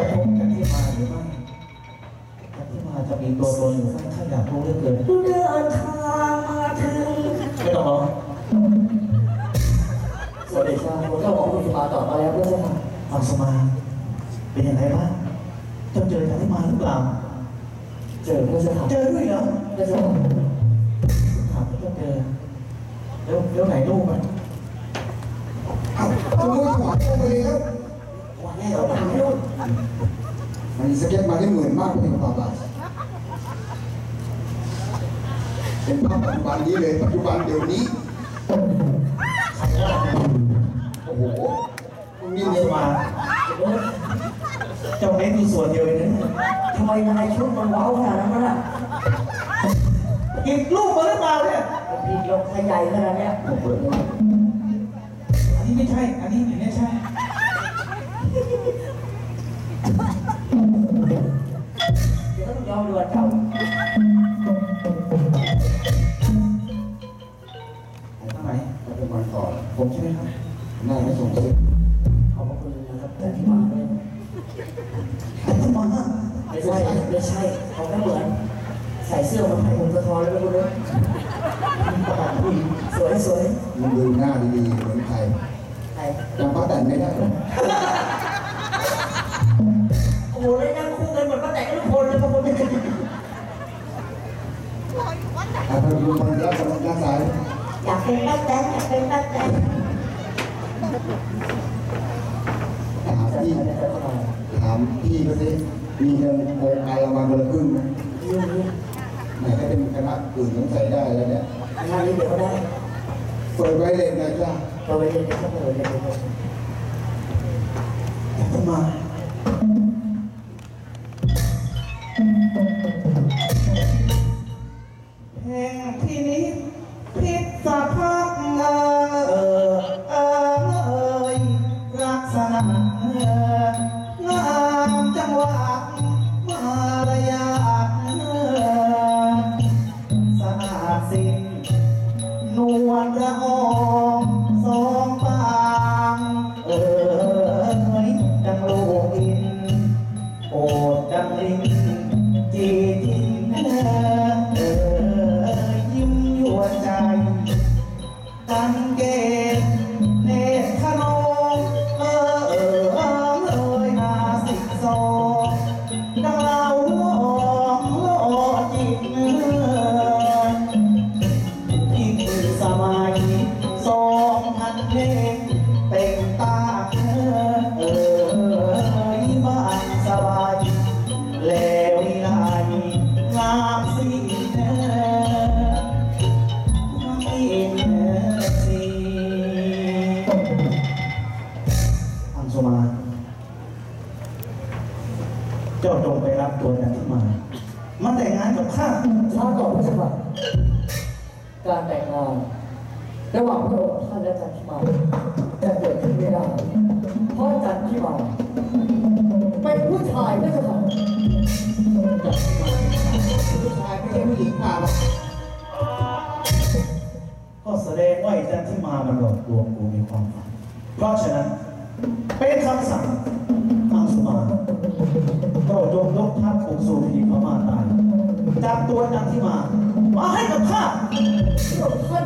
จะพบกันที่มาหรือไม่กันที่มาจะมีตัวตนหรือไม่ข้าอยากรู้เหลือเกินเดินทางมาถึงไม่ต้องร้องสวัสดีครับผมเจ้าของคุณสมาต่อมาแล้วเพื่อนค่ะอังสมา เป็นยังไงบ้างเจ้าเจอกันที่มาหรือเปล่า เจอเพื่อนค่ะเจอด้วยเหรอเพื่อ มันสเก็ตมาได้หมื่นมากเป็นกว่าบาทเป็นภาพปัจจุบันนี้เลยปัจจุบันเดี๋ยวนี้โอ้โหมึงนี่อังเร็สวมาเจ้าเน้นมีส่วนเดียวเองนะทำไมนายชุดมันเว้าขนาดนั้นล่ะกินลูกมาหรือเปล่าเนี่ยพี่ยกขยายขนาดเนี้ย ไหมครับน่าไม่ส่งเสียขอบพระคุณนะครับแต่ที่มาด้วยอังสมาไม่ใช่ไม่ใช่เขาแค่เหมือนใส่เสื้อมาไทยผมสะท้อนแล้วไม่รู้เลยสวยสวยมึงดูหน้าดีๆเหมือนใครใครจำป้าแต่นไม่ได้หรอโอ้โหเลยนั่งคู่กันเหมือนป้าแต่งทุกคนเลยพระคุณถ้าเธอดูมันแล้วกำลังด้านซ้ายอยากเป็นป้าแต่งอยากเป็นป้าแต่ง ถามพี่ถามพี่ก็สิมีเงินโครงการรางวัลคนละครึ่งไหมยืนยืนไหนถ้เป็นคณะอื่นสงสัยได้แล้วเนี่ยงานนี้เดี๋ยวก็ได้เปิดไว้เลยนะจ้าเราไปเรียนเดี๋ยวก็เปิดเรียเดี๋ยวก็อังสมาแห่งที่นี้พิษสะพัก ดดังลิงจีทินเออยิ้มยั่วใจตังเกตเนตขนงเออเออเออเอยนาสิกโซดังเราลองโลจิตเออที่คือสมัยสองพันเพลง งามสีเอไม่เอสีอังสมาเจ้าจงไปรับตัวนันที่มา มาแต่งงานกับข้าช้าก่อนพระเจ้าค่ะการแต่งงานระหว่างพระองค์ท่านและจันทิมาจะเกิดขึ้นไม่ได้เพราะจันทิมา สดงว่าไอ้จันที่มามันหลอกลวงกูในความฝันเพราะฉะนั้น เป็นคำสั่งทางสมาเจ้าจงยกทัพบุกสู่แผ่นดินพม่าตายจับตัวจันที่มา มาให้กับข้าพระอท่าน